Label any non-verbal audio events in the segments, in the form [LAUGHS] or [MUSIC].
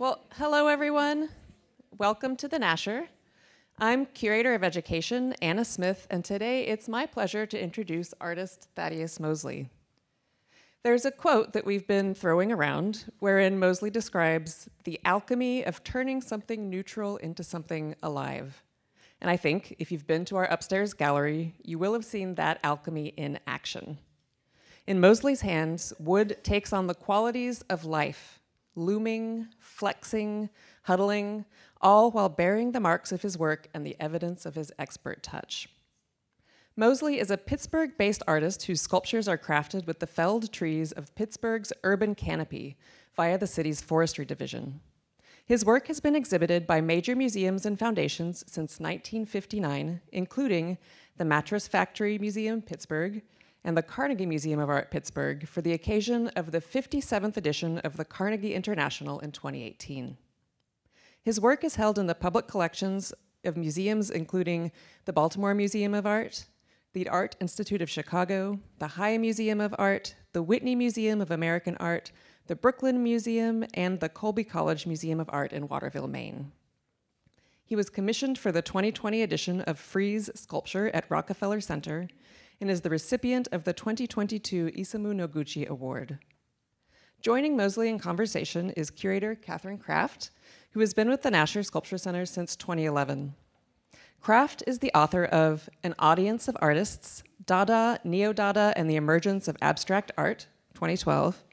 Well, hello everyone. Welcome to the Nasher. I'm Curator of Education, Anna Smith, and today it's my pleasure to introduce artist Thaddeus Mosley. There's a quote that we've been throwing around wherein Mosley describes the alchemy of turning something neutral into something alive. And I think if you've been to our upstairs gallery, you will have seen that alchemy in action. In Mosley's hands, wood takes on the qualities of life, looming, flexing, huddling, all while bearing the marks of his work and the evidence of his expert touch. Mosley is a Pittsburgh based artist whose sculptures are crafted with the felled trees of Pittsburgh's urban canopy via the city's forestry division. His work has been exhibited by major museums and foundations since 1959, including the Mattress Factory Museum, Pittsburgh, and the Carnegie Museum of Art, Pittsburgh, for the occasion of the 57th edition of the Carnegie International in 2018. His work is held in the public collections of museums including the Baltimore Museum of Art, the Art Institute of Chicago, the High Museum of Art, the Whitney Museum of American Art, the Brooklyn Museum, and the Colby College Museum of Art in Waterville, Maine. He was commissioned for the 2020 edition of Frieze Sculpture at Rockefeller Center and is the recipient of the 2022 Isamu Noguchi Award. Joining Mosley in conversation is curator Catherine Craft, who has been with the Nasher Sculpture Center since 2011. Craft is the author of An Audience of Artists, Dada, Neo Dada, and the Emergence of Abstract Art, 2012,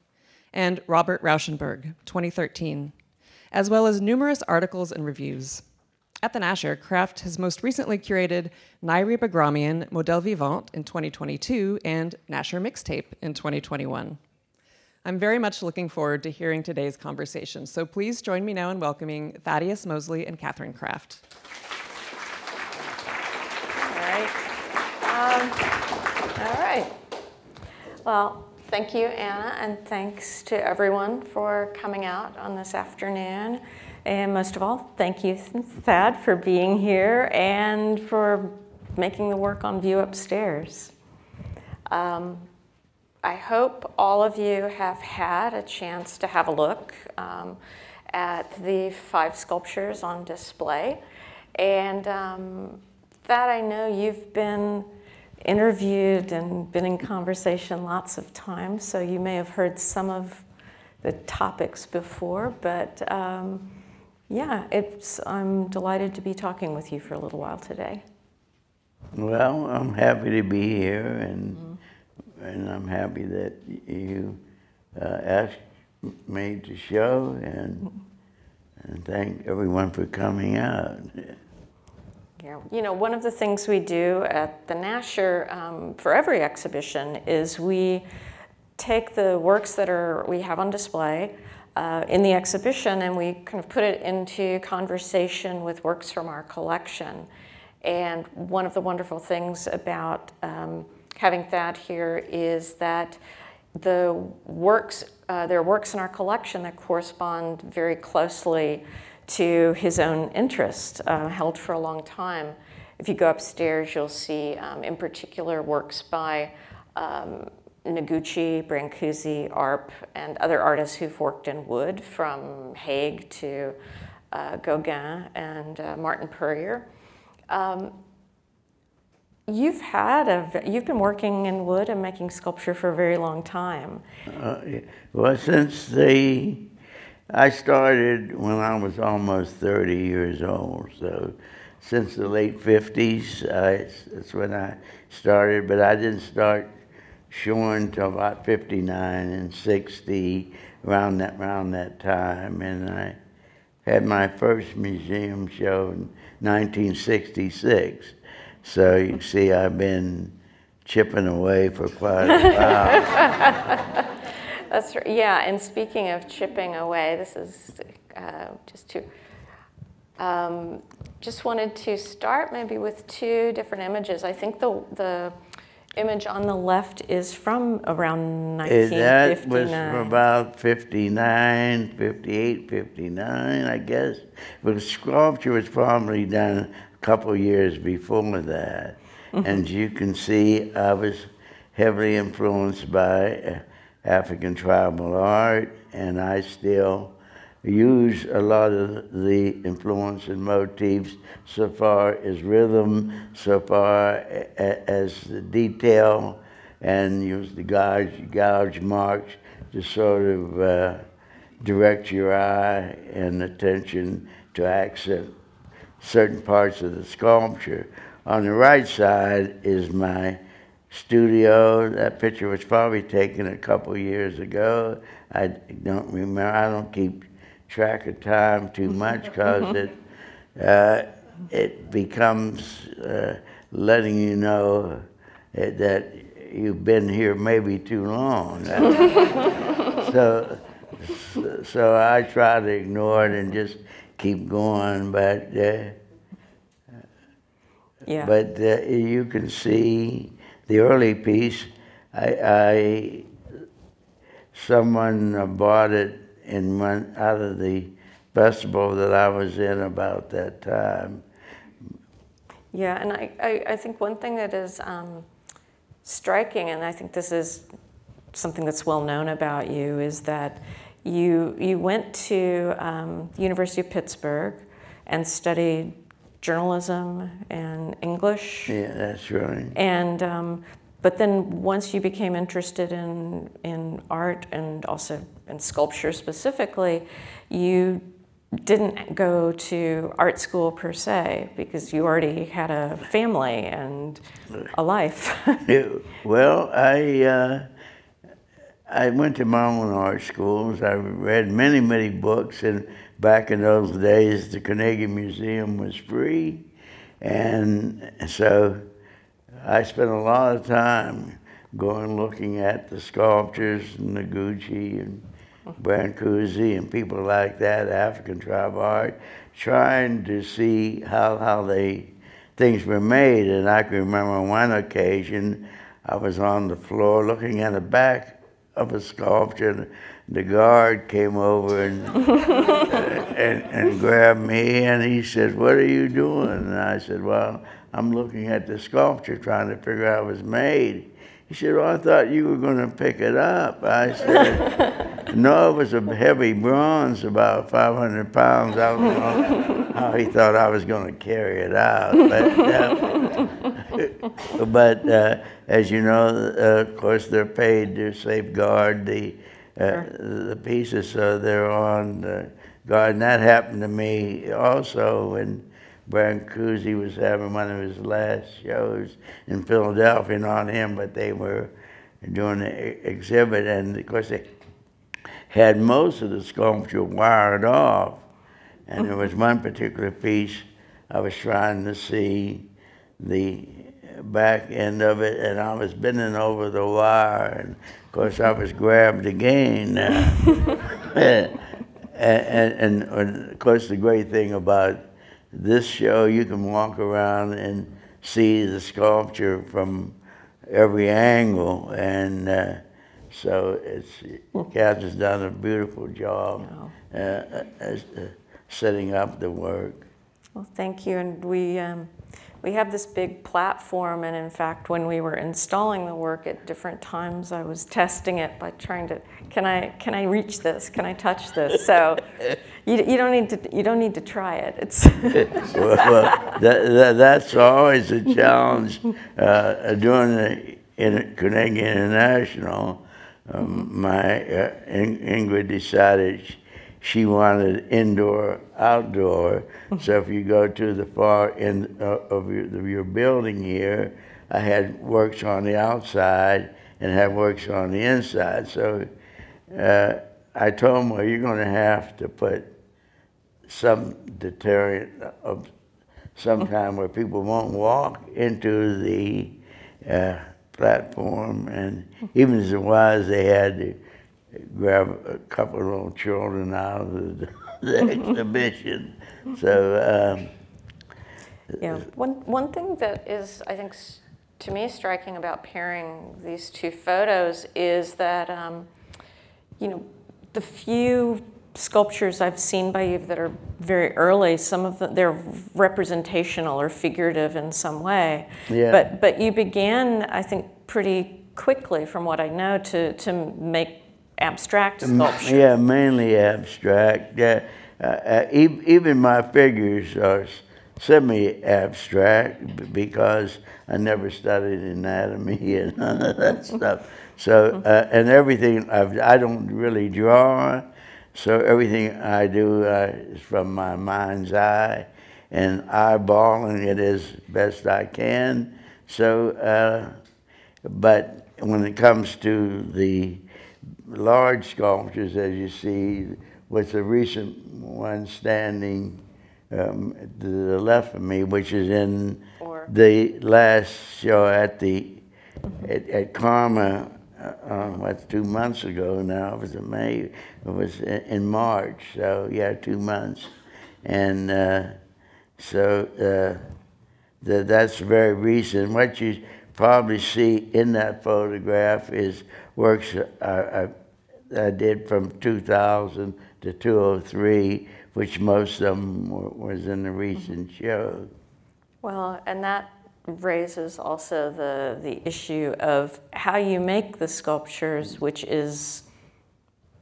and Robert Rauschenberg, 2013, as well as numerous articles and reviews. At the Nasher, Craft has most recently curated Nairy Baghramian Modèle Vivant in 2022 and Nasher Mixtape in 2021. I'm very much looking forward to hearing today's conversation, so please join me now in welcoming Thaddeus Mosley and Catherine Craft. Um, all right. Well, thank you, Anna, and thanks to everyone for coming out on this afternoon. And most of all, thank you, Thad, for being here and for making the work on view upstairs. Um, I hope all of you have had a chance to have a look um, at the five sculptures on display. And um, I know you've been interviewed and been in conversation lots of times, so you may have heard some of the topics before, but um, yeah, it's, I'm delighted to be talking with you for a little while today. Well, I'm happy to be here, and mm -hmm. and I'm happy that you uh, asked me to show, and and thank everyone for coming out. Yeah, you know, one of the things we do at the Nasher um, for every exhibition is we take the works that are we have on display uh, in the exhibition and we kind of put it into conversation with works from our collection. And one of the wonderful things about um, having Thad here is that the works, uh, there are works in our collection that correspond very closely to his own interest, uh, held for a long time. If you go upstairs, you'll see, um, in particular, works by um, Noguchi, Brancusi, Arp, and other artists who've worked in wood, from Hague to uh, Gauguin and uh, Martin Puryear. Um, you've had a, you've been working in wood and making sculpture for a very long time. Uh, well, since the I started when I was almost 30 years old. So since the late 50s, I, that's when I started. But I didn't start showing until about 59 and 60, around that, around that time. And I had my first museum show in 1966. So you see, I've been chipping away for quite a while. [LAUGHS] That's right. Yeah, and speaking of chipping away, this is uh, just to, um, just wanted to start maybe with two different images. I think the, the image on the left is from around 1959. That was from about 59, 58, 59, I guess. But the sculpture was probably done a couple years before that. Mm-hmm. And you can see I was heavily influenced by uh, African tribal art, and I still use a lot of the influence and motifs so far as rhythm, so far as the detail, and use the gouge, gouge marks to sort of uh, direct your eye and attention to accent certain parts of the sculpture. On the right side is my studio. That picture was probably taken a couple years ago. I don't remember. I don't keep track of time too much because it uh, it becomes uh, letting you know that you've been here maybe too long. [LAUGHS] so, so I try to ignore it and just keep going, but uh, yeah. but uh, you can see the early piece. I, I someone bought it in one out of the festival that I was in about that time. Yeah, and I, I, I think one thing that is um, striking, and I think this is something that's well known about you, is that you you went to um, University of Pittsburgh and studied journalism and English. Yeah, that's right. And um, but then once you became interested in in art and also in sculpture specifically, you didn't go to art school per se because you already had a family and a life. [LAUGHS] well, I. Uh, I went to my own art schools. I read many, many books, and back in those days, the Carnegie Museum was free, and so I spent a lot of time going looking at the sculptures, Noguchi and Brancusi and people like that, African tribe art, trying to see how how they things were made. And I can remember one occasion I was on the floor looking at the back of a sculpture. And The guard came over and, [LAUGHS] and, and grabbed me and he said, what are you doing? And I said, well, I'm looking at the sculpture trying to figure out how it was made. He said, well, I thought you were going to pick it up. I said, [LAUGHS] no, it was a heavy bronze, about 500 pounds. I don't know how he thought I was going to carry it out. But, uh, [LAUGHS] but uh, as you know, uh, of course, they're paid to safeguard the, uh, the pieces, so they're on guard. And that happened to me also when Brancusi was having one of his last shows in Philadelphia, not him, but they were doing an exhibit, and of course they had most of the sculpture wired off. And there was one particular piece I was trying to see the back end of it, and I was bending over the wire, and of course I was grabbed again. [LAUGHS] and, and, and, of course the great thing about this show, you can walk around and see the sculpture from every angle, and uh, so it's Catherine's done a beautiful job uh, uh, uh, setting up the work. Well, thank you, and we. Um, we have this big platform, and in fact, when we were installing the work at different times, I was testing it by trying to, can I, can I reach this? Can I touch this? So [LAUGHS] you, you don't need to, you don't need to try it. It's [LAUGHS] well, well that, that, that's always a challenge uh, doing the in Carnegie International. Um, my uh, Ingrid decided. She, wanted indoor, outdoor. so if you go to the far end of your, of your building here, I had works on the outside and had works on the inside. So uh, I told them, well, you're going to have to put some deterrent of some kind where people won't walk into the uh, platform. And even as it was, they had to grab a couple of little children out of the, [LAUGHS] the exhibition. So, um, yeah, one, one thing that is, I think, to me striking about pairing these two photos is that, um, you know, the few sculptures I've seen by you that are very early, some of them, they're representational or figurative in some way. Yeah. But, but you began, I think, pretty quickly, from what I know, to, to make abstract sculpture. Yeah, mainly abstract. Yeah, uh, uh, even my figures are semi-abstract because I never studied anatomy [LAUGHS] and none of that stuff. So, uh, and everything I've, I don't really draw, so everything I do uh, is from my mind's eye and eyeballing it as best I can. So, uh, but when it comes to the large sculptures, as you see, with the recent one standing um, to the left of me, which is in Or- the last show at the at, at Karma. Uh, uh, what's two months ago now? It was in May. It was in, in March. So yeah, two months, and uh, so uh, that that's very recent. What you probably see in that photograph is works I, I, I did from 2000 to 203, which most of them were, was in the recent mm-hmm. show. Well, and that raises also the, the issue of how you make the sculptures, which is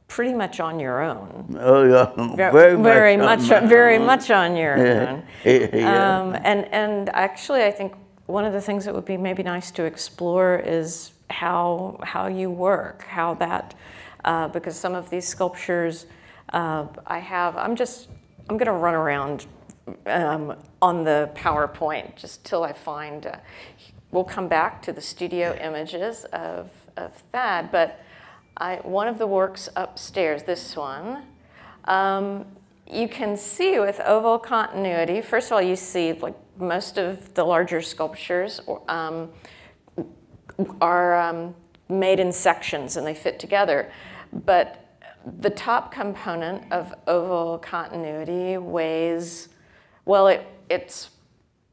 pretty much on your own. Oh yeah, [LAUGHS] very, very much, much, on very own. much on your own. [LAUGHS] yeah. Um, and and actually, I think one of the things that would be maybe nice to explore is how how you work, how that uh, because some of these sculptures uh, I have. I'm just I'm to run around um, on the PowerPoint just till I find. Uh, we'll come back to the studio images of of Thad, but. I, one of the works upstairs, this one, um, you can see with oval continuity, first of all, you see like most of the larger sculptures um, are um, made in sections and they fit together. But the top component of oval continuity weighs, well, it, it's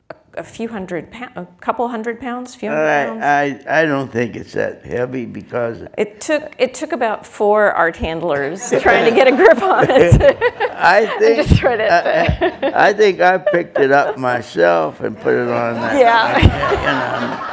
a, a few hundred pounds, a couple hundred pounds, few hundred pounds. I, I, I don't think it's that heavy because It took it took about four art handlers [LAUGHS] trying to get a grip on it. [LAUGHS] I [LAUGHS] think. I, I- I think I picked it up myself and put it on that. Yeah.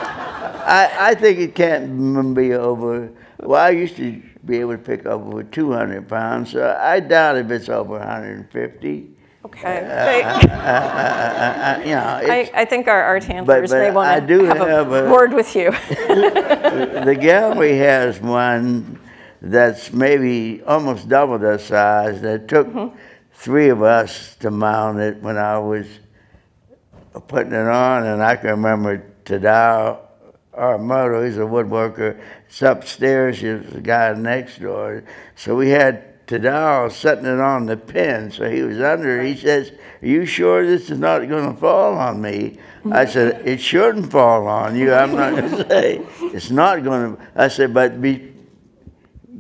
You know. I, I think it can't be over. Well, I used to be able to pick up over 200 pounds, so I doubt if it's over 150. okay. Uh uh, uh, uh, uh, you know, I, it's, I think our art handlers may but want I to do have, have a, a- word with you. [LAUGHS] the gallery has one that's maybe almost double the size. That took mm-hmm. three of us to mount it when I was putting it on, and I can remember Tadao Armoto, he's a woodworker. It's upstairs, there's a guy next door. So we had Tadao setting it on the pin, so he was under. He says, "Are you sure this is not going to fall on me?" I said, "It shouldn't fall on you. I'm not going [LAUGHS] to say it's not going to." I said, "But be."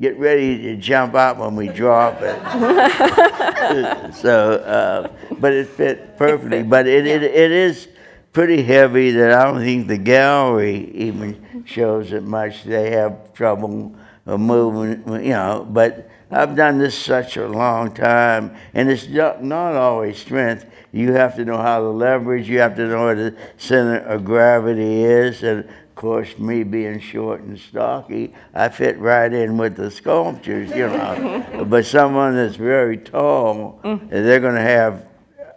Get ready to jump out when we drop it. [LAUGHS] so, uh, but it fit perfectly. but it, it, it is pretty heavy that I don't think the gallery even shows it much. They have trouble uh, moving, you know. But I've done this such a long time, and it's not, not always strength. You have to know how to leverage. You have to know where the center of gravity is, and of course, me being short and stocky, I fit right in with the sculptures, you know. [LAUGHS] but someone that's very tall, they're going to have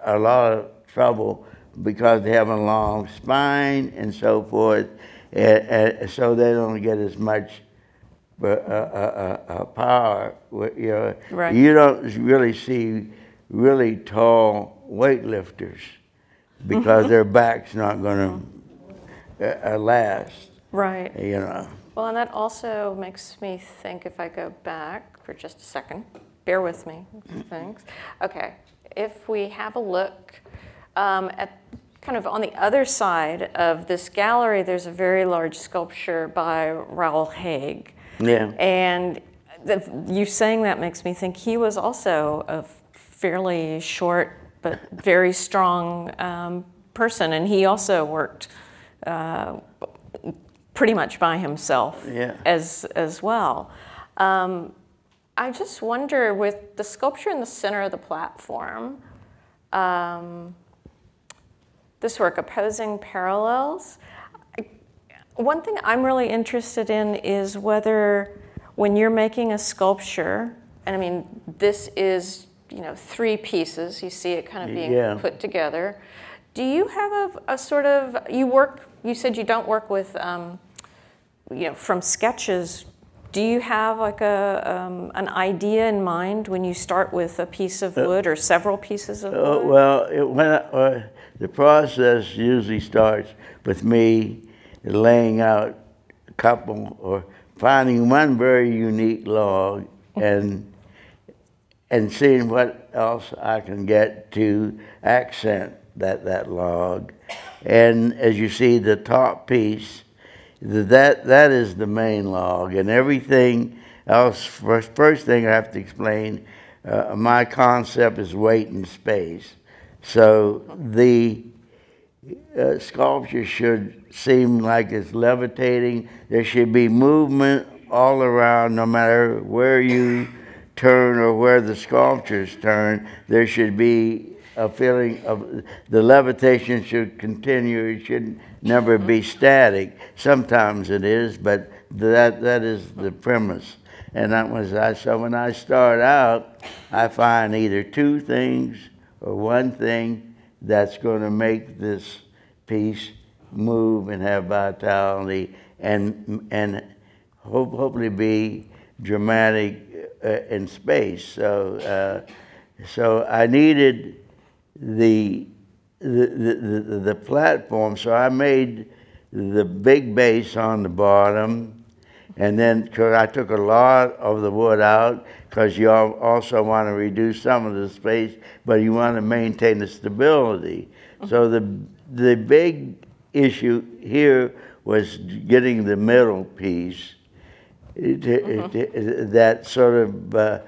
a lot of trouble because they have a long spine and so forth, and, and so they don't get as much uh, uh, uh, power. You, know. Right. you don't really see really tall weightlifters because their back's not going to uh, last, right. you know. Well, and that also makes me think if I go back for just a second, bear with me, thanks. Okay, if we have a look um, at kind of on the other side of this gallery, there's a very large sculpture by Raoul Hague. Yeah. And the, you saying that makes me think he was also a fairly short but very strong um, person, and he also worked uh, pretty much by himself Yeah. as as well. Um, I just wonder with the sculpture in the center of the platform. Um, this work, Opposing Parallels. One thing I'm really interested in is whether when you're making a sculpture, and I mean, this is, you know, three pieces. You see it kind of being Yeah. put together. Do you have a, a sort of, you work, you said you don't work with, um, you know, from sketches. Do you have like a, um, an idea in mind when you start with a piece of wood or several pieces of Uh, wood? well, it, when I, uh, the process usually starts with me laying out a couple or finding one very unique log and and seeing what else I can get to accent that that log. And as you see, the top piece, that that is the main log, and everything else. First, first thing I have to explain, uh, my concept is weight and space. So the uh, sculpture should seem like it's levitating. There should be movement all around, no matter where you turn or where the sculptures turn. There should be a feeling of the levitation should continue. It should never be static. Sometimes it is, but that that is the premise. And that was I. So when I start out, I find either two things one thing that's going to make this piece move and have vitality and and hope, hopefully be dramatic uh, in space. So uh, so I needed the the, the the the platform. So I made the big base on the bottom. And then 'cause I took a lot of the wood out because you also want to reduce some of the space, but you want to maintain the stability. So the the big issue here was getting the middle piece it, it, it, that sort of uh,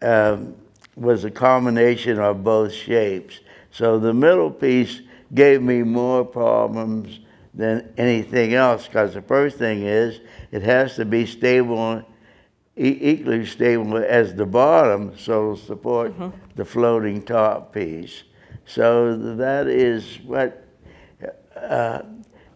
um, was a combination of both shapes. So the middle piece gave me more problems than anything else because the first thing is it has to be stable, e- equally stable as the bottom, so it'll support the floating top piece. So that is what uh,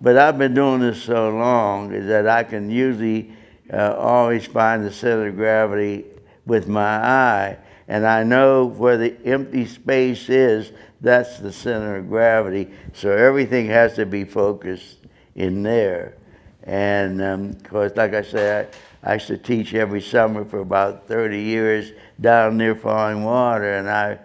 but I've been doing this so long is that I can usually uh, always find the center of gravity with my eye. And I know where the empty space is, that's the center of gravity. So everything has to be focused in there. And um, of course, like I said, I, I used to teach every summer for about 30 years down near Falling Water. And I,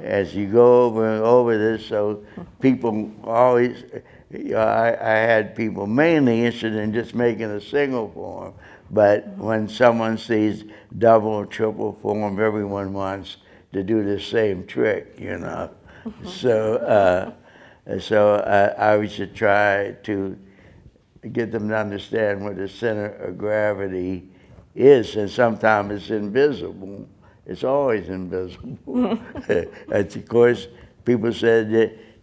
as you go over and over this, so people always, you know, I, I had people mainly interested in just making a single form. But when someone sees double or triple form, everyone wants to do the same trick, you know. So, uh, so I, I used to try to get them to understand what the center of gravity is, and sometimes it's invisible. It's always invisible. [LAUGHS] and of course, people said,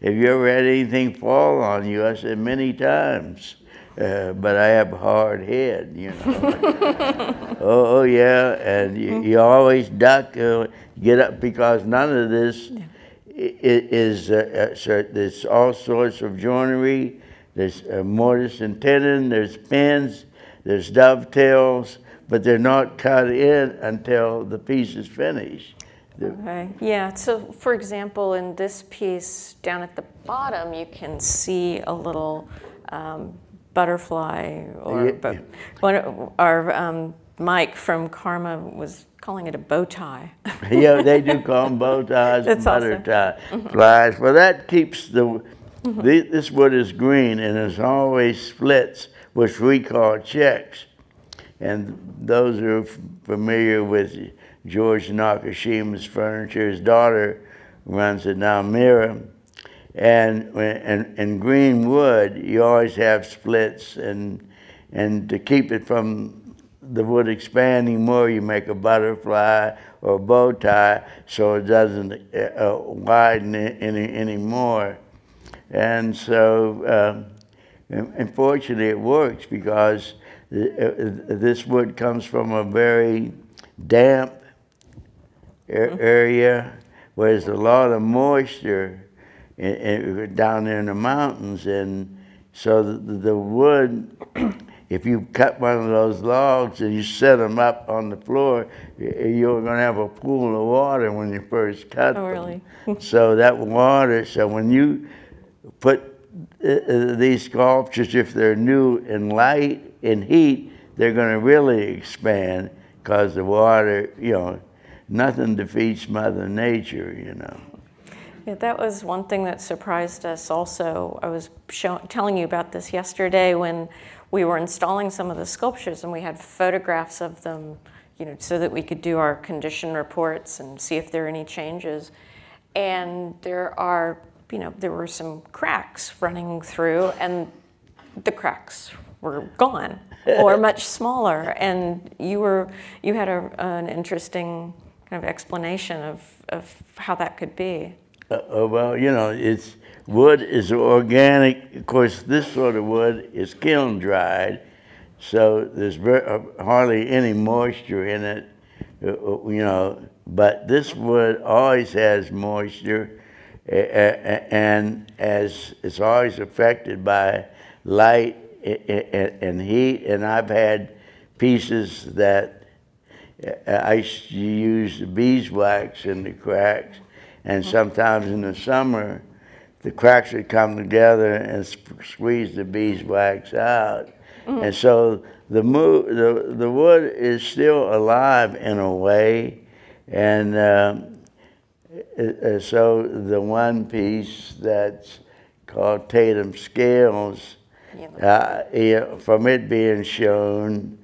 "Have you ever had anything fall on you?" I said, "Many times." Uh, but I have a hard head, you know. [LAUGHS] oh, oh, yeah, and you, you always duck, uh, get up because none of this i- is. Uh, uh, there's all sorts of joinery. There's uh, mortise and tenon. There's pins. There's dovetails, but they're not cut in until the piece is finished. Okay. Yeah. So, for example, in this piece down at the bottom, you can see a little um, butterfly, or Yeah, but one, our um, Mike from Karma was calling it a bow tie. [LAUGHS] yeah, they do call them bow ties and [LAUGHS] That's butter awesome. tie flies. Well, that keeps the, mm-hmm. the this wood is green and there's always splits, which we call checks. And those who are familiar with George Nakashima's furniture, his daughter runs it now, Mira. And in, in green wood, you always have splits, and and to keep it from the wood expanding more, you make a butterfly or a bow tie so it doesn't uh, uh, widen a- any more. And so, um, unfortunately, it works because uh, this wood comes from a very damp area where there's a lot of moisture in, in, down there in the mountains, and so the, the wood if you cut one of those logs and you set them up on the floor, you're going to have a pool of water when you first cut Oh, them. really? [LAUGHS] [LAUGHS] so that water, so when you put uh, uh, these sculptures, if they're new and light and heat, they're going to really expand because the water, you know, nothing defeats Mother Nature, you know. Yeah, that was one thing that surprised us also. I was show, telling you about this yesterday when we were installing some of the sculptures and we had photographs of them, you know, so that we could do our condition reports and see if there are any changes. And there are, you know, there were some cracks running through and the cracks were gone or [LAUGHS] much smaller. And you were, you had a, an interesting kind of explanation of, of how that could be. Uh, uh, well, you know, it's wood is organic. Of course, this sort of wood is kiln dried, so there's uh, hardly any moisture in it. Uh, uh, you know, but this wood always has moisture, and as it's always affected by light and heat. And I've had pieces that I used to use beeswax in the cracks and sometimes in the summer, the cracks would come together and squeeze the beeswax out. Mm. And so the, mo- the, the wood is still alive in a way. And um, it, so the one piece that's called Tatum Scales, uh, yeah, from it being shown,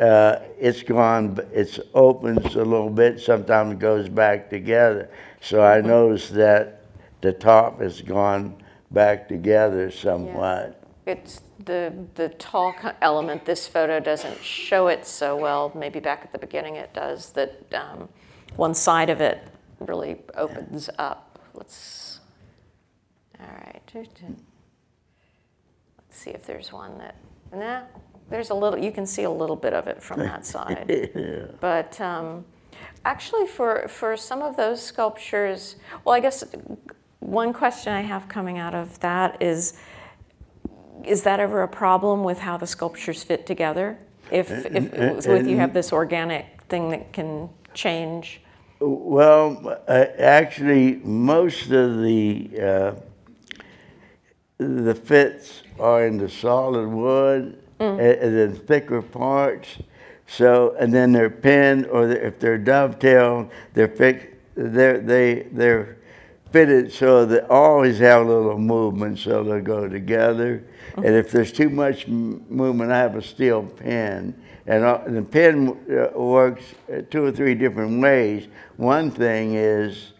uh, it's gone, it opens a little bit, sometimes it goes back together. So I noticed that the top has gone back together somewhat. Yeah. It's the, the tall element, this photo doesn't show it so well. Maybe back at the beginning it does, that um, one side of it really opens up. Let's, all right. Let's see if there's one that, nah, there's a little, you can see a little bit of it from that [LAUGHS] side. yeah. But, um, Actually, for, for some of those sculptures, well, I guess one question I have coming out of that is, is that ever a problem with how the sculptures fit together? If, if with you have this organic thing that can change? Well, uh, actually, most of the uh, the fits are in the solid wood mm. and, and thicker parts. So, and then they're pinned, or they're, if they're dovetailed, they're fixed, they're, they, they're fitted so they always have a little movement so they'll go together. And if there's too much movement, I have a steel pin. And uh, the pin uh, works two or three different ways. One thing is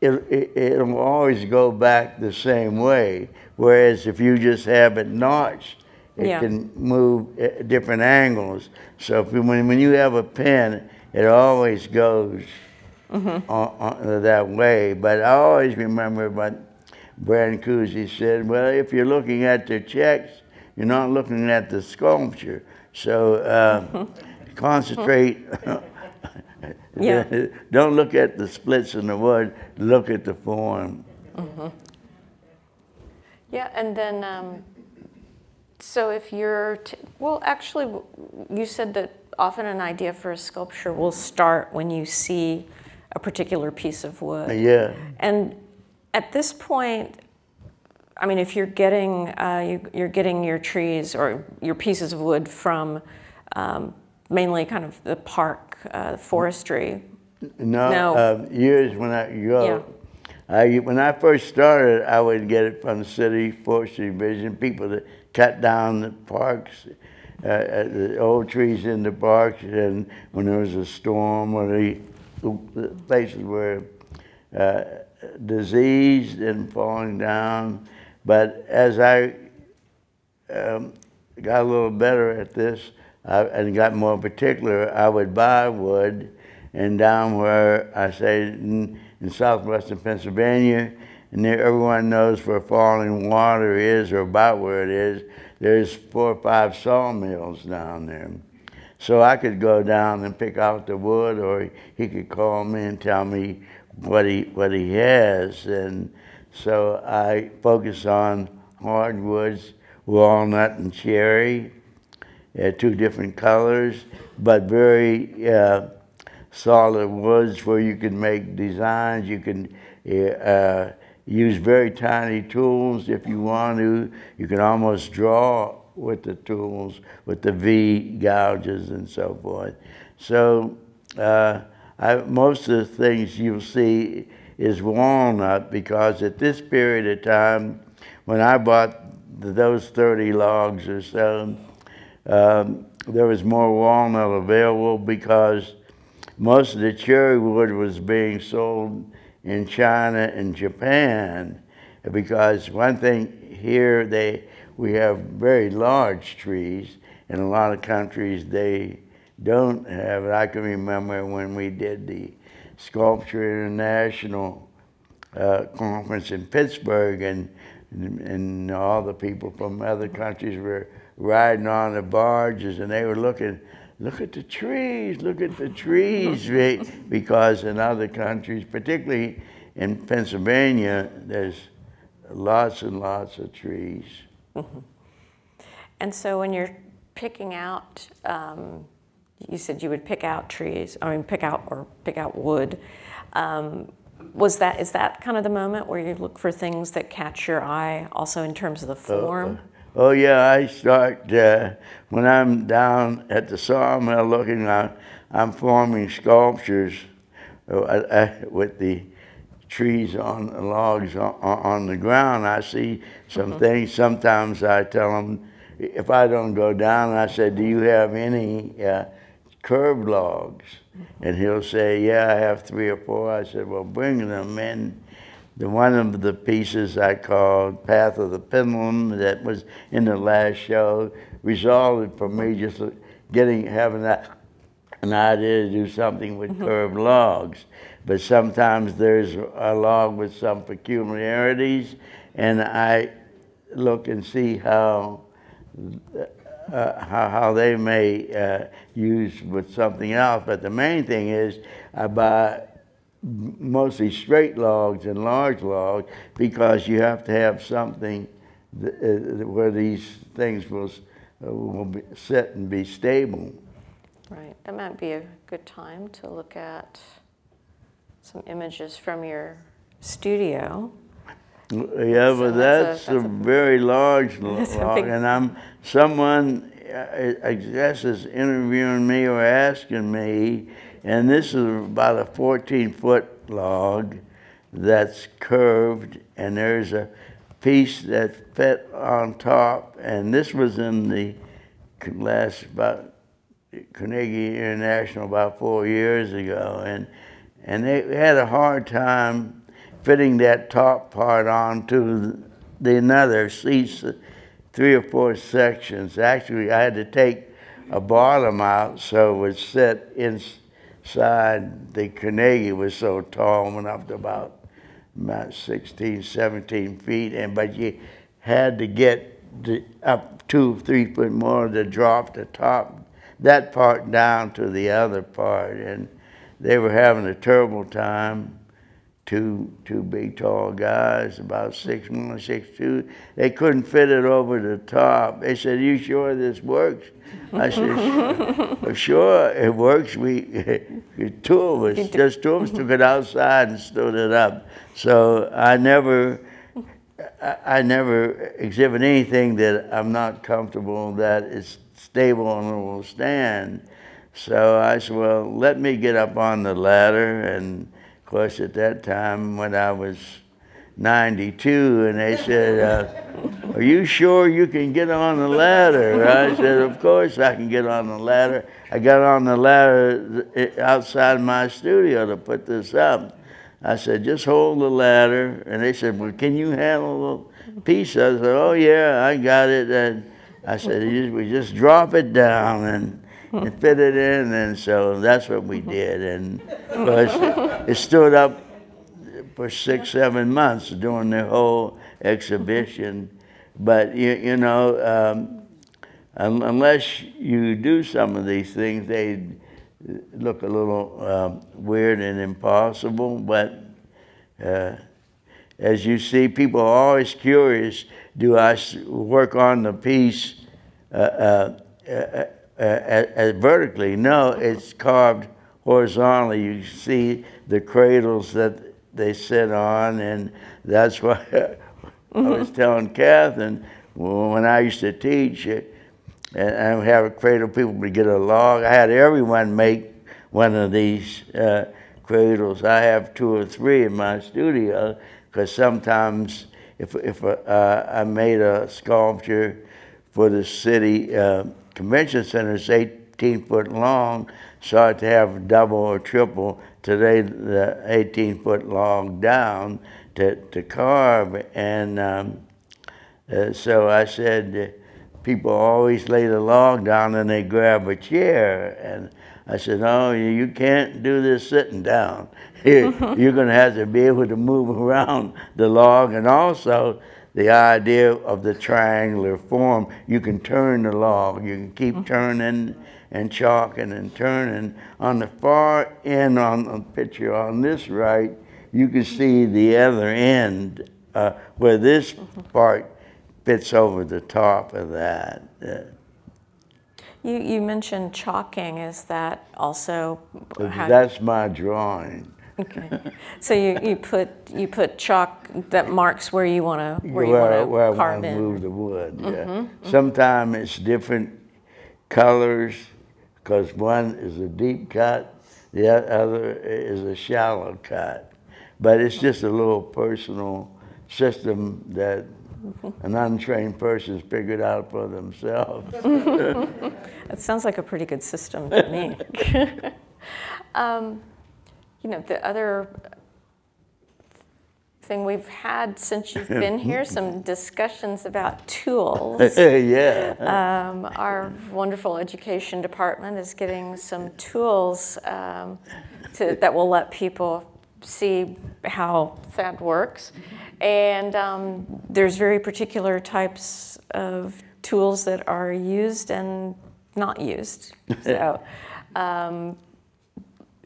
it, it, it'll always go back the same way. Whereas if you just have it notched, it yeah. can move at different angles. So you, when, when you have a pen, it always goes on, on, that way. But I always remember what Brancusi said, well, if you're looking at the checks, you're not looking at the sculpture. So uh, [LAUGHS] concentrate. [LAUGHS] yeah. [LAUGHS] Don't look at the splits in the wood, look at the form. Mm-hmm. Yeah, and then um, so if you're, t- well, actually, you said that often an idea for a sculpture will start when you see a particular piece of wood. Yeah. And at this point, I mean, if you're getting uh, you, are getting your trees or your pieces of wood from um, mainly kind of the park uh, forestry. No, no. Uh, years when I go. Yeah. I, when I first started, I would get it from the city forestry division, people that cut down the parks, uh, uh, the old trees in the parks, and when there was a storm or the places were uh, diseased and falling down. But as I um, got a little better at this and got more particular, I would buy wood, and down where I say in, in southwestern Pennsylvania, and there, everyone knows where falling water is or about where it is. There's four or five sawmills down there. So I could go down and pick out the wood, or he could call me and tell me what he what he has. And so I focus on hardwoods walnut and cherry, uh, two different colors, but very uh, solid woods where you can make designs. You can uh, use very tiny tools if you want to. You can almost draw with the tools, with the V gouges and so forth. So uh, I, most of the things you'll see is walnut because at this period of time, when I bought those 30 logs or so, um, there was more walnut available because most of the cherry wood was being sold in China and Japan because one thing here they we have very large trees in a lot of countries they don't have it. I can remember when we did the Sculpture International uh, conference in Pittsburgh and, and all the people from other countries were riding on the barges and they were looking look at the trees, look at the trees, [LAUGHS] because in other countries, particularly in Pennsylvania, there's lots and lots of trees. Mm-hmm. And so when you're picking out, um, you said you would pick out trees, I mean, pick out or pick out wood. Um, was that is that kind of the moment where you look for things that catch your eye, also in terms of the uh, form? Uh, Oh yeah, I start uh, when I'm down at the sawmill looking. I'm forming sculptures uh, with the trees on logs on, on the ground. I see some mm -hmm. things. Sometimes I tell them if I don't go down, I say, "Do you have any uh, curved logs?" Mm -hmm. And he'll say, "Yeah, I have three or four. I said, "Well, bring them in." the one of the pieces I called Path of the Pendulum that was in the last show resulted from me just getting having that an idea to do something with mm-hmm. curved logs. But sometimes there's a log with some peculiarities, and I look and see how uh, how, how they may uh, use with something else. But the main thing is I buy mostly straight logs and large logs because you have to have something that, uh, where these things will, uh, will be, sit and be stable. Right. That might be a good time to look at some images from your studio. Yeah, so but that's, that's, a, that's a, very large [LAUGHS] log, and I'm someone uh, I guess is interviewing me or asking me and this is about a 14 foot log that's curved, and there's a piece that fit on top. And this was in the last about Carnegie International about four years ago, and and they had a hard time fitting that top part onto the another seats, uh, three or four sections. Actually, I had to take a bottom out so it would sit inside. The Carnegie was so tall, went up to about about 16, 17 feet, and but you had to get the, up two, three foot more to drop the top, that part down to the other part, and they were having a terrible time. Two, two big tall guys, about six one, six two. They couldn't fit it over the top. They said, "You sure this works?" I said, [LAUGHS] sure, it works. We, [LAUGHS] two of us, just two of us took it outside and stood it up. So I never, I never exhibit anything that I'm not comfortable that is stable and will stand. So I said, well, let me get up on the ladder. And of course, at that time, when I was 92, and they said, uh, Are you sure you can get on the ladder? I said, Of course I can get on the ladder. I got on the ladder uh, outside my studio to put this up. I said, Just hold the ladder. And they said, Well, can you handle the piece? I said, Oh, yeah, I got it. And I said, We just drop it down and, and fit it in. And so that's what we did. And of it stood up for six, seven months during the whole exhibition. But, you, you know, um, unless you do some of these things, they look a little uh, weird and impossible. But uh, as you see, people are always curious, do I work on the piece uh, vertically? No, it's carved horizontally. You see the cradles that they sit on, and that's why [LAUGHS] I was mm-hmm. telling Catherine when I used to teach it, and, and have a cradle, people would get a log. I had everyone make one of these uh, cradles. I have two or three in my studio because sometimes if, if uh, I made a sculpture for the city uh, convention center, is 18 foot long, so to have double or triple today the 18 foot long down to, to carve. And um, uh, so I said, people always lay the log down and they grab a chair. And I said, no, you can't do this sitting down. [LAUGHS] You're going to have to be able to move around the log. And also, the idea of the triangular form, you can turn the log. You can keep mm-hmm. turning and chalking and turning. On the far end on the picture on this right, you can see the other end uh, where this mm-hmm. part fits over the top of that. Uh, you, you mentioned chalking. Is that also? That's my drawing. Okay. So you, you put you put chalk that marks where you want to where, you want to where carve in. move the wood. Yeah. Mm -hmm. Sometimes it's different colors because one is a deep cut, the other is a shallow cut. But it's just a little personal system that an untrained person's figured out for themselves. [LAUGHS] that sounds like a pretty good system to me. [LAUGHS] um, you know, the other thing we've had since you've [LAUGHS] been here, some discussions about tools. [LAUGHS] yeah. Um, our wonderful education department is getting some tools um, to, that will let people see how that works. And um, there's very particular types of tools that are used and not used. [LAUGHS] So um,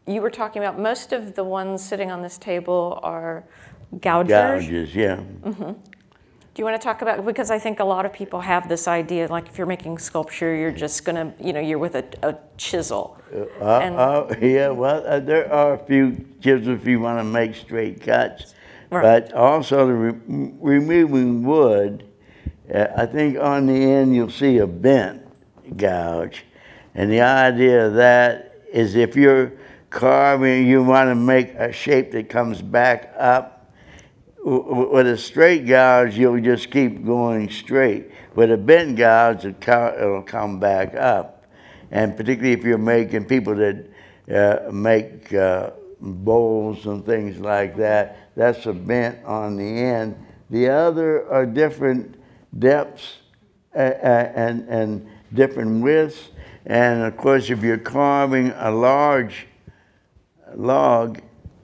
you were talking about most of the ones sitting on this table are gougers. Gouges, yeah. Mm-hmm. Do you want to talk about because I think a lot of people have this idea like if you're making sculpture, you're just gonna you know you're with a, a chisel. Uh, uh, yeah, well, uh, there are a few chisels if you want to make straight cuts, right. but also the re- removing wood. Uh, I think on the end you'll see a bent gouge, and the idea of that is if you're carving, you want to make a shape that comes back up with a straight gouge, you'll just keep going straight. With a bent gouge, it'll come back up. And particularly if you're making people that uh, make uh, bowls and things like that, that's a bent on the end. The other are different depths uh and, and different widths. And of course, if you're carving a large log,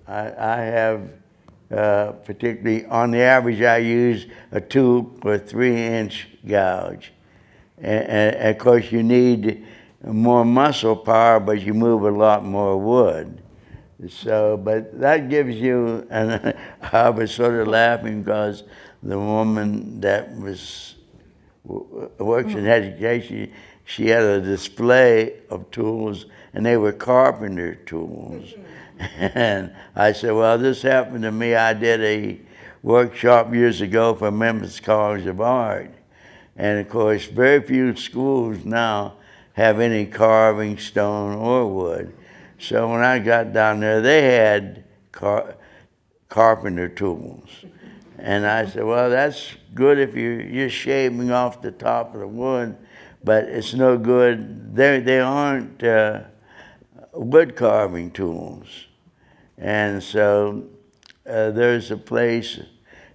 I, I have uh, particularly on the average, I use a two or three inch gouge. And, and, of course, you need more muscle power, but you move a lot more wood. So, but that gives you, [LAUGHS] and I was sort of laughing because the woman that was works in education, she had a display of tools, and they were carpenter tools. And I said, well, this happened to me. I did a workshop years ago for Memphis College of Art. And of course, very few schools now have any carving, stone, or wood. So when I got down there, they had car carpenter tools. And I said, well, that's good if you're just shaving off the top of the wood, but it's no good. They, they aren't uh, wood carving tools. And so uh, there's a place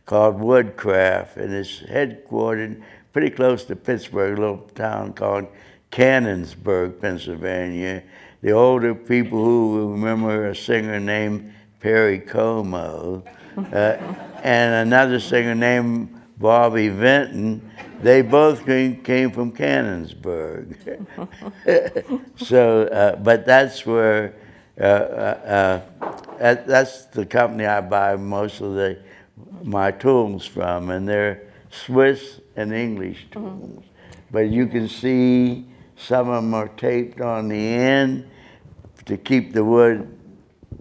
called Woodcraft, and it's headquartered pretty close to Pittsburgh, a little town called Canonsburg, Pennsylvania. The older people who remember a singer named Perry Como, uh, [LAUGHS] and another singer named Bobby Vinton, they both came, from Canonsburg. [LAUGHS] so, uh, but that's where Uh, uh, uh, that, that's the company I buy most of the my tools from, and they're Swiss and English mm-hmm. tools. But you can see some of them are taped on the end to keep the wood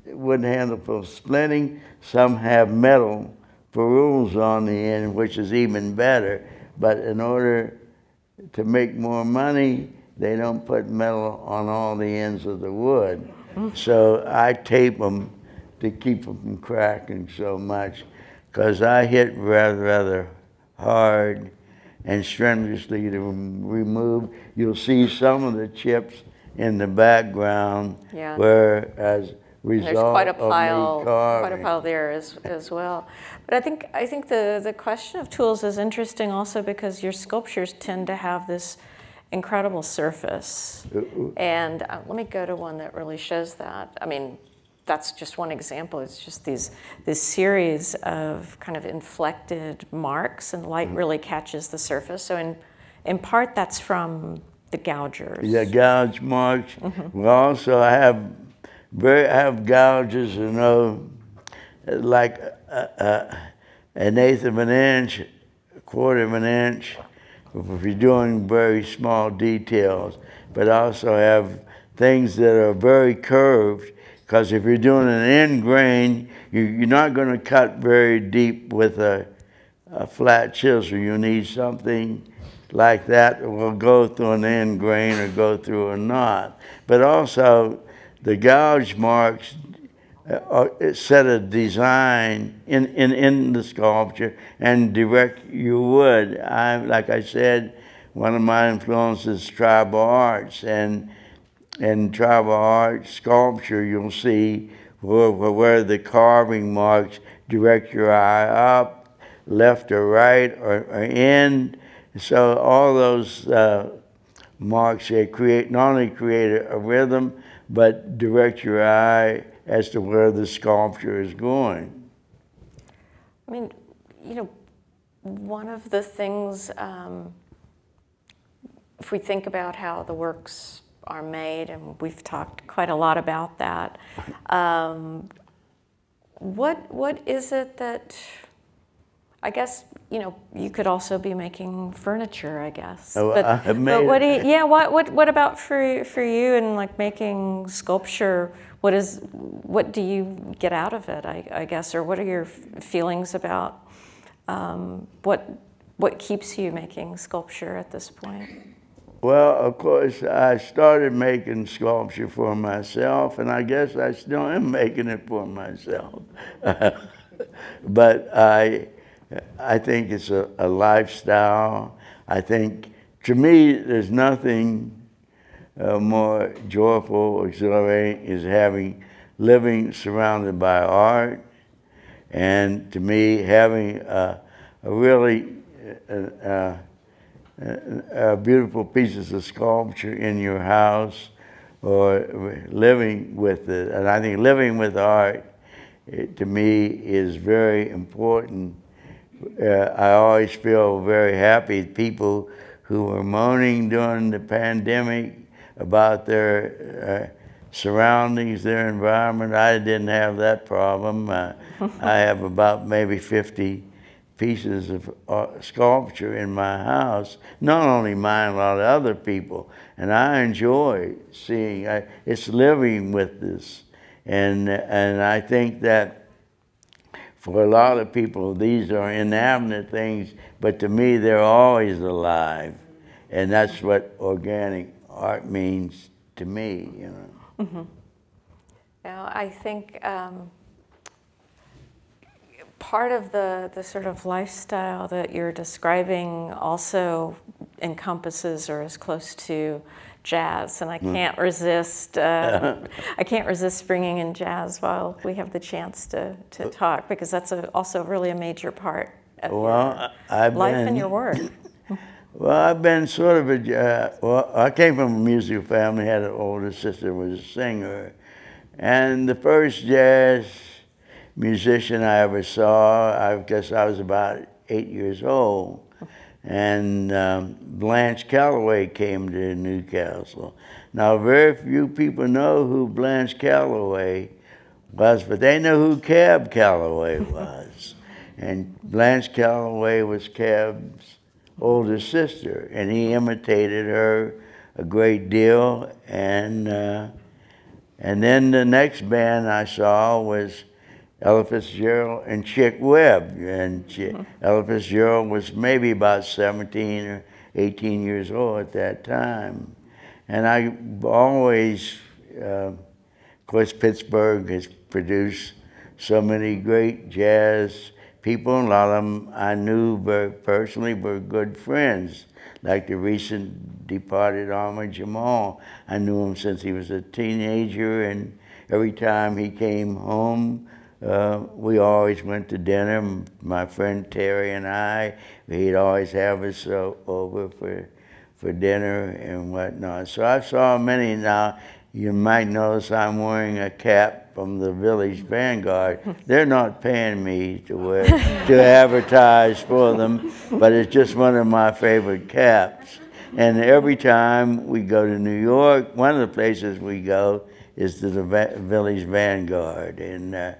wooden handle from splitting. Some have metal ferrules on the end, which is even better. But in order to make more money, they don't put metal on all the ends of the wood. So I tape them to keep them from cracking so much because I hit rather, rather hard and strenuously to remove. You'll see some of the chips in the background Yeah. where as result There's quite a pile, quite a pile there as, as well. But I think, I think the, the question of tools is interesting also because your sculptures tend to have this incredible surface. And uh, let me go to one that really shows that. I mean, that's just one example. It's just these this series of kind of inflected marks, and light Mm-hmm. really catches the surface. So in in part, that's from the gougers. The gouge marks. Mm-hmm. We also have very have gouges, you know, like a, a, an eighth of an inch, a quarter of an inch, if you're doing very small details. But also have things that are very curved, because if you're doing an end grain, you, you're not going to cut very deep with a, a flat chisel. You need something like that that will go through an end grain or go through a knot. But also, the gouge marks uh, set a design in, in, in the sculpture and direct your wood. I, like I said, one of my influences is tribal arts, and in tribal art sculpture, you'll see where, where- where the carving marks direct your eye up, left or right, or, or in. So all those uh, marks they create not only create a, a rhythm, but direct your eye as to where the sculpture is going. I mean, you know, one of the things, um, if we think about how the works are made, and we've talked quite a lot about that, um, what what is it that I guess you know you could also be making furniture, I guess. Oh, but, have [LAUGHS] but what do you, yeah, what what what about for for you and like making sculpture? What is what do you get out of it? I, I guess, or what are your f- feelings about um, what what keeps you making sculpture at this point? Well, of course, I started making sculpture for myself, and I guess I still am making it for myself. [LAUGHS] but I, I think it's a, a lifestyle. I think, to me, there's nothing uh, more joyful exhilarating is having living surrounded by art, and to me, having a, a really uh, uh, uh, beautiful pieces of sculpture in your house or living with it. And I think living with art, it, to me, is very important. Uh, I always feel very happy people who were moaning during the pandemic about their uh, surroundings, their environment. I didn't have that problem. Uh, [LAUGHS] I have about maybe 50 pieces of uh, sculpture in my house, not only mine, a lot of other people. And I enjoy seeing, I, it's living with this. And, and I think that for a lot of people, these are inanimate things, but to me, they're always alive. And that's what organic art means to me, you know. Now, I think um, part of the, the sort of lifestyle that you're describing also encompasses or is close to jazz, and I can't resist. Uh, [LAUGHS] I can't resist bringing in jazz while we have the chance to, to talk because that's a, also really a major part of Well, your I've life been, and your work. [LAUGHS] Well, I've been sort of a, uh, well, I came from a musical family, had an older sister who was a singer. And the first jazz musician I ever saw, I guess I was about eight years old. And um, Blanche Calloway came to New Castle. Now, very few people know who Blanche Calloway was, but they know who Cab Calloway [LAUGHS] was. And Blanche Calloway was Cab's older sister, and he imitated her a great deal. And uh, and then the next band I saw was Ella Fitzgerald and Chick Webb. And mm-hmm. Ella Fitzgerald was maybe about 17 or 18 years old at that time. And I always, uh, of course, Pittsburgh has produced so many great jazz people. and A lot of them I knew very personally were good friends, like the recent departed Ahmad Jamal. I knew him since he was a teenager, and every time he came home, uh, we always went to dinner. My friend Terry and I, he'd always have us uh, over for for dinner and whatnot. So I saw many now. You might notice I'm wearing a cap from the Village Vanguard. [LAUGHS] They're not paying me to wear to advertise for them, but it's just one of my favorite caps. And every time we go to New York, one of the places we go is to the Village Vanguard. And uh,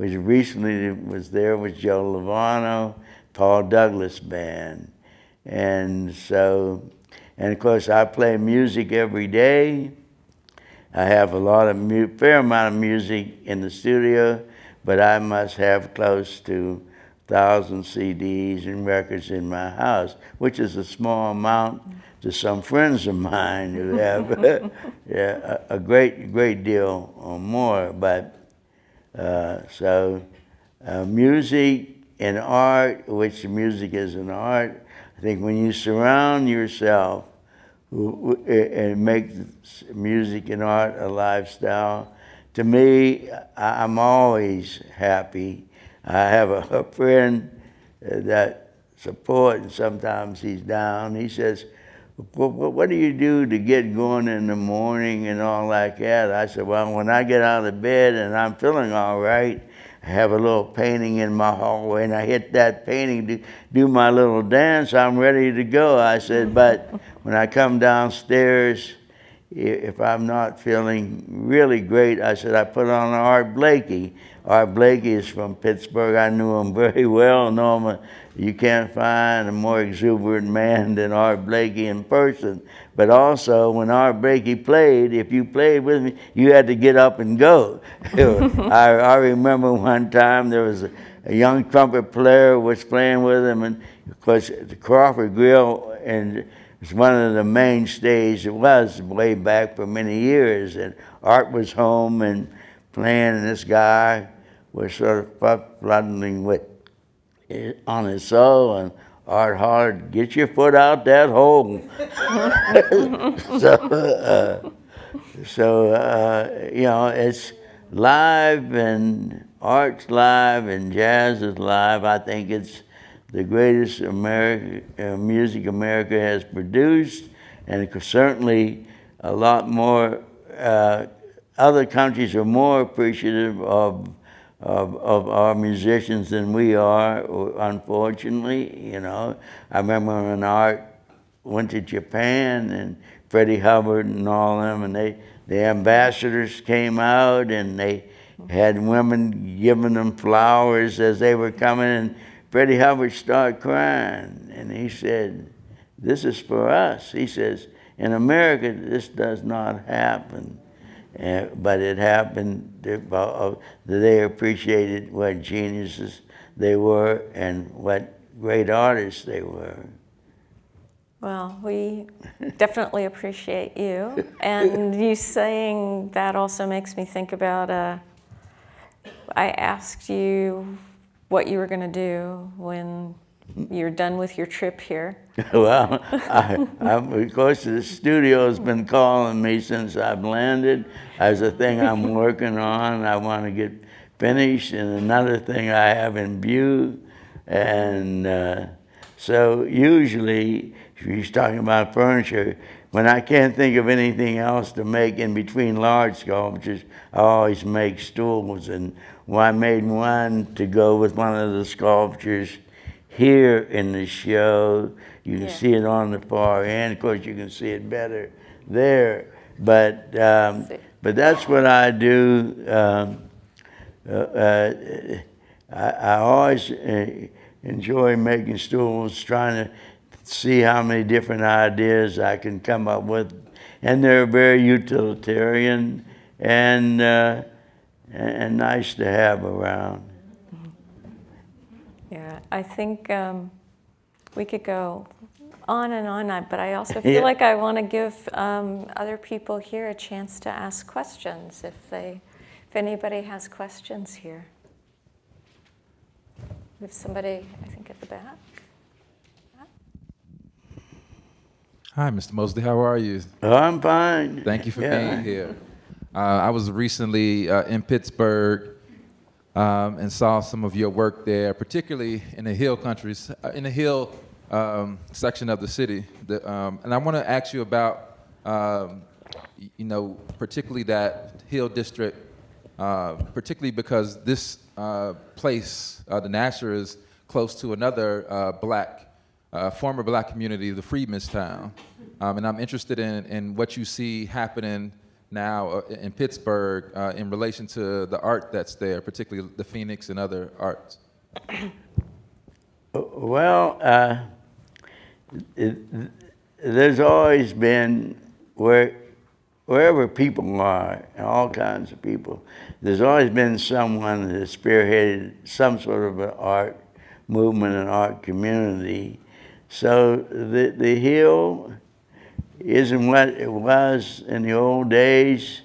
was recently was there with Joe Lovano, Paul Douglas band. And so, and of course I play music every day. I have a lot of, fair amount of music in the studio, but I must have close to thousand CDs and records in my house, which is a small amount to some friends of mine who have [LAUGHS] yeah, a, a, great, great deal or more. But uh, so, uh, music and art, which music is an art, I think when you surround yourself and make music and art a lifestyle, to me, I'm always happy. I have a, friend uh, that support, and sometimes he's down. He says, what, do you do to get going in the morning and all like that? I said, well, when I get out of bed and I'm feeling all right, I have a little painting in my hallway and I hit that painting to do my little dance, I'm ready to go. I said, but when I come downstairs, if I'm not feeling really great, I said, I put on Art Blakey. Art Blakey is from Pittsburgh. I knew him [LAUGHS] very well. Know him uh, you can't find a more exuberant man than Art Blakey in person. But also, when Art Blakey played, if you played with me, you had to get up and go. [LAUGHS] I, I remember one time there was a, a young trumpet player was playing with him, and of course, the Crawford Grill and it's one of the mainstays. It was way back for many years, and Art was home and playing, and this guy was sort of flooding with on his soul and Art hard, get your foot out that hole. [LAUGHS] so, uh, so uh, you know, it's live and art's live and jazz is live. I think it's the greatest America, uh, music America has produced, and certainly a lot more. Uh, other countries are more appreciative of of, of our musicians than we are, unfortunately, you know. I remember when Art went to Japan and Freddie Hubbard and all them, and they, the ambassadors came out and they had women giving them flowers as they were coming, and Freddie Hubbard started crying, and he said, this is for us. He says, in America, this does not happen. Uh, but it happened that uh, they appreciated what geniuses they were and what great artists they were. Well, we definitely appreciate you. And [LAUGHS] you saying that also makes me think about uh, I asked you what you were going to do when you're done with your trip here. [LAUGHS] well, I, I, of course, the studio's been calling me since I've landed. There's a thing I'm [LAUGHS] working on. I want to get finished, and another thing I have in view. And uh, so, usually, if you're talking about furniture, when I can't think of anything else to make in between large sculptures, I always make stools. And well, I made one to go with one of the sculptures here in the show. You can yeah. see it on the far end. Of course, you can see it better there. But um, but that's what I do. Um, uh, uh, I, I always uh, enjoy making stools, trying to see how many different ideas I can come up with. And they're very utilitarian and, uh, and nice to have around. Yeah, I think um, we could go on and on, but I also feel Yeah. like I want to give um, other people here a chance to ask questions if they, if anybody has questions here. We have somebody, I think, at the back. Hi, Mr. Mosley. How are you? I'm fine. Thank you for Yeah. being here. Uh, I was recently uh, in Pittsburgh um, and saw some of your work there, particularly in the hill countries, uh, in the hill um, section of the city. Um, and I want to ask you about, um, you know, particularly that hill district, uh, particularly because this uh, place, uh, the Nasher, is close to another black uh, former black community, the Freedmen's Town. Um, and I'm interested in, in what you see happening now uh, in Pittsburgh uh, in relation to the art that's there, particularly the Phoenix and other arts. Well, uh, it, there's always been where wherever people are, all kinds of people, there's always been someone that spearheaded some sort of an art movement and art community. So the the hill isn't what it was in the old days.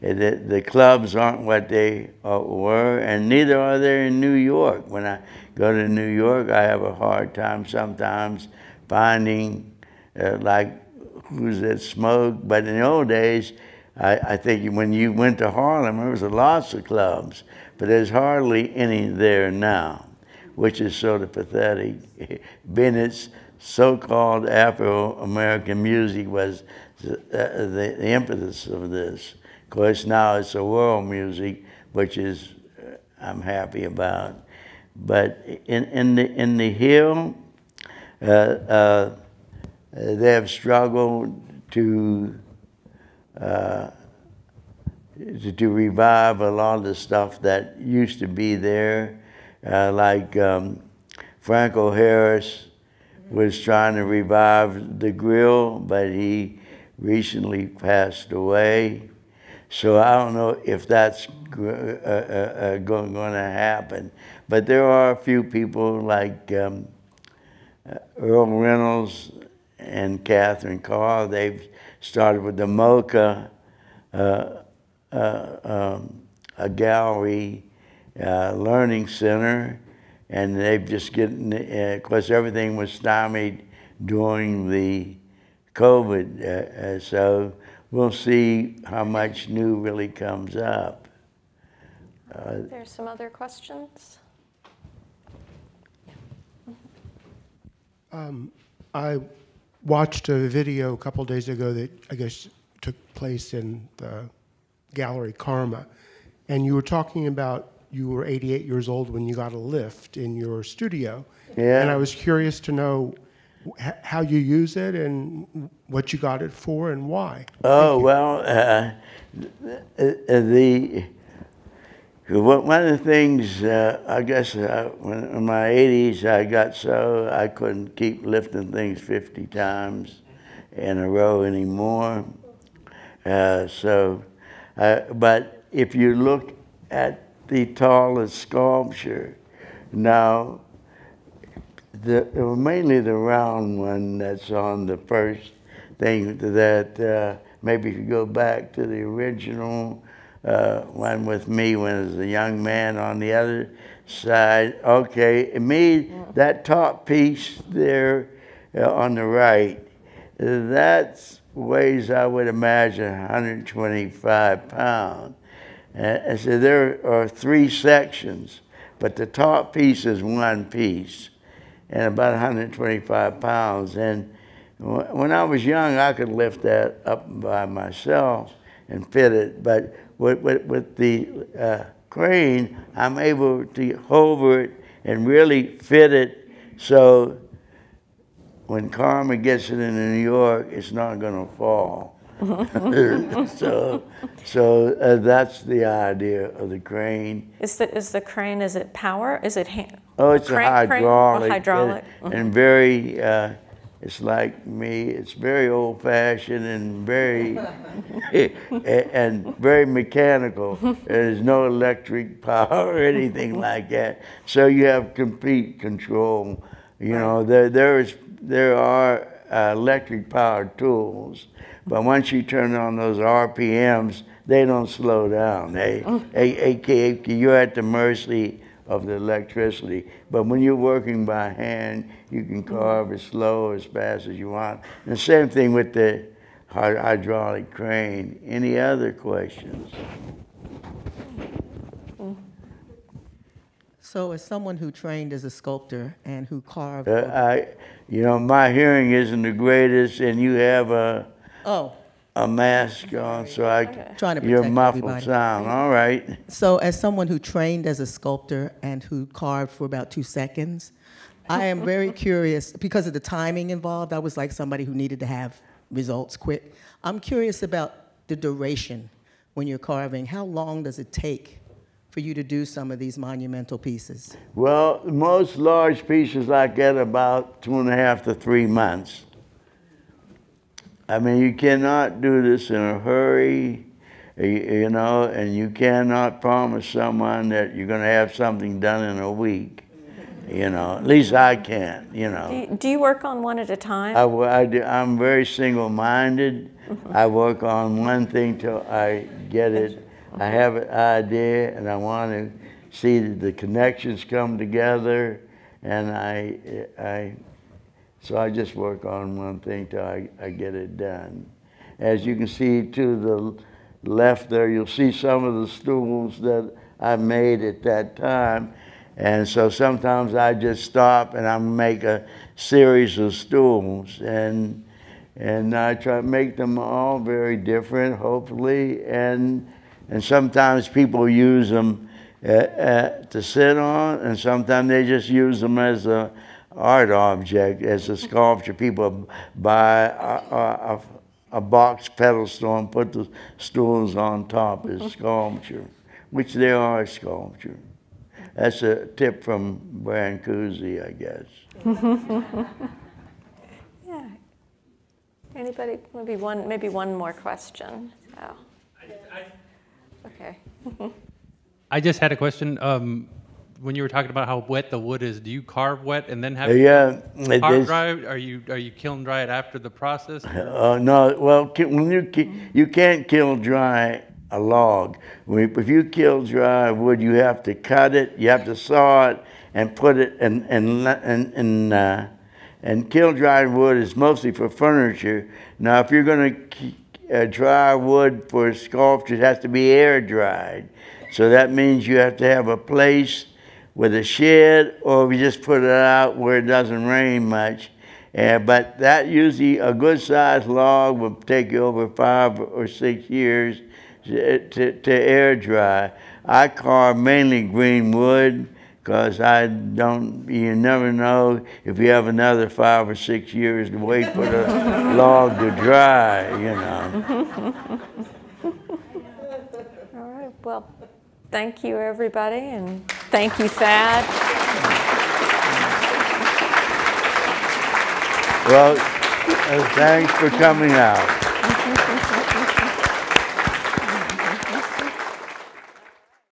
The, the clubs aren't what they uh, were, and neither are they in New York. When I go to New York, I have a hard time sometimes finding uh, like who's that smoke. But in the old days, I, I think when you went to Harlem, there was lots of clubs, but there's hardly any there now, which is sort of pathetic. [LAUGHS] Bennett's so-called Afro-American music was the, uh, the, the impetus of this. Of course, now it's a world music, which is uh, I'm happy about. But in, in the in the hill, uh, uh, they have struggled to, to to revive a lot of the stuff that used to be there, like um, Franco Harris was trying to revive the grill, but he recently passed away. So I don't know if that's uh, uh, uh, going, to happen. But there are a few people like um, uh, Earl Reynolds and Catherine Carr. They've started with the Mocha, uh, uh, um, a gallery learning center, and they've just getting. Uh, of course, everything was stymied during the COVID, uh, uh, so we'll see how much new really comes up. There's some other questions? I watched a video a couple days ago that I guess took place in the gallery Karma, and you were talking about you were 88 years old when you got a lift in your studio. Yeah. And I was curious to know h- how you use it and what you got it for and why. Oh well, uh, the one one of the things uh, I guess uh, when in my 80s I got so I couldn't keep lifting things 50 times in a row anymore. Uh, so, uh, but if you look at the tallest sculpture now, the, mainly the round one that's on the first thing that uh, maybe if you go back to the original uh, one with me when I was a young man on the other side. Okay, me, that top piece there uh, on the right, that weighs, I would imagine, 125 pounds. And I said, there are three sections, but the top piece is one piece and about 125 pounds. And when I was young, I could lift that up by myself and fit it. But with, with, with the uh, crane, I'm able to hover it and really fit it so when Karma gets it in New York, it's not going to fall. [LAUGHS] so, so uh, that's the idea of the crane. Is the, is the crane, is it power? Is it hand? Oh, it's Crank- a crank- oh, hydraulic. and- hydraulic. And, very, uh, it's like me, it's very old fashioned and very, [LAUGHS] and very mechanical. There's no electric [LAUGHS] power or anything like that. So you have complete control. You know, there, there is, there are uh, electric powered tools, but once you turn on those RPMs, they don't slow down. They, aka, mm. you're at the mercy of the electricity. But when you're working by hand, you can mm. carve as slow or as fast as you want. And the same thing with the hydraulic crane. Any other questions? Mm. So, as someone who trained as a sculptor and who carved, Uh, I, you know, my hearing isn't the greatest, and you have a, oh, a mask on, so I, Trying to your protect muffled everybody. sound. All right. so as someone who trained as a sculptor and who carved for about two seconds, I am very [LAUGHS] curious because of the timing involved. I was like somebody who needed to have results quick. I'm curious about the duration when you're carving. How long does it take for you to do some of these monumental pieces? Well, most large pieces I get about two and a half to three months. I mean, you cannot do this in a hurry, you know, and you cannot promise someone that you're going to have something done in a week. You know, at least I can't, you know. Do you, do you work on one at a time? I, I do, I'm very single-minded. I work on one thing till I get it. I have an idea, and I want to see that the connections come together, and I, I, so I just work on one thing till I, I get it done. As you can see to the left there, you'll see some of the stools that I made at that time. And so sometimes I just stop and I make a series of stools and and I try to make them all very different, hopefully. And and sometimes people use them uh, uh, to sit on, and sometimes they just use them as a art object, as a sculpture. People buy a, a, a box pedestal and put the stools on top as sculpture, which they are sculpture. That's a tip from Brancusi, I guess. [LAUGHS] Yeah. Anybody, maybe one, maybe one more question? Oh. Okay. [LAUGHS] I just had a question. Um, when you were talking about how wet the wood is, do you carve wet and then have it Yeah, it is- dry? Are you are you kiln dry it after the process? [LAUGHS] Uh, no, well, when you you can't kiln dry a log. If you kiln dry wood, you have to cut it, you have to saw it, and put it and and and and, uh, and kiln dry wood is mostly for furniture. Now, if you're going to uh, dry wood for sculpture, it has to be air dried. So that means you have to have a place with a shed, or we just put it out where it doesn't rain much. Uh, but that usually a good sized log will take you over five or six years to, to, to air dry. I carve mainly green wood because I don't, you never know if you have another five or six years to wait for the [LAUGHS] log to dry, you know. All right. Well, thank you, everybody, and thank you, Thad. Well, uh, thanks for coming out.